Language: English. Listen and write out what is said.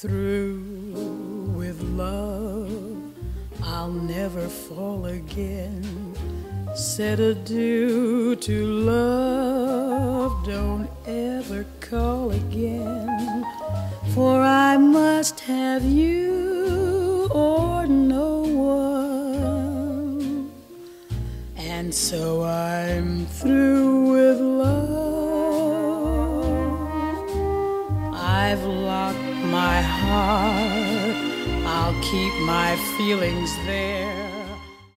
through with love. I'll never fall again. Said adieu to love. Don't ever call again. For I must have you or no one. And so I'm through I've locked my heart. I'll keep my feelings there